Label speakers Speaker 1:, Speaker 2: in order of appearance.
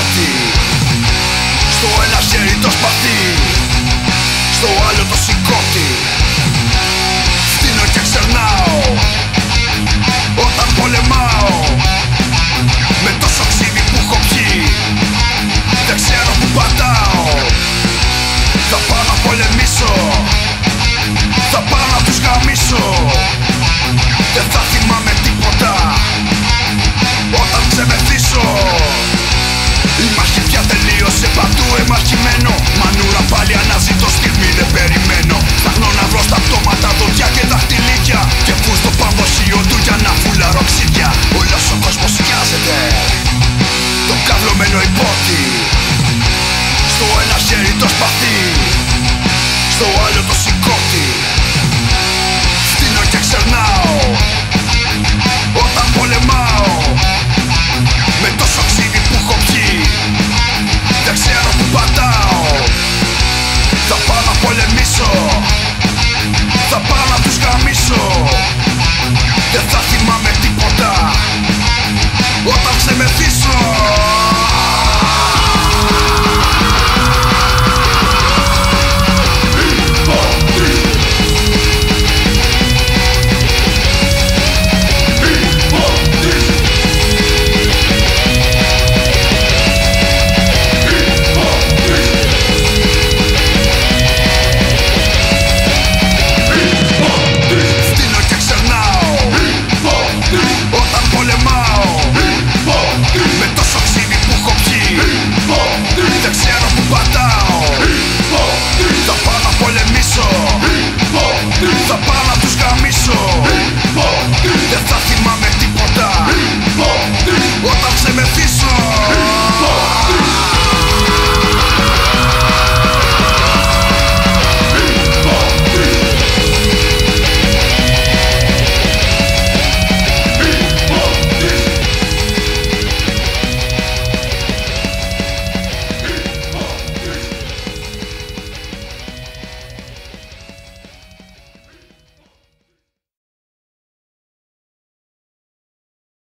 Speaker 1: body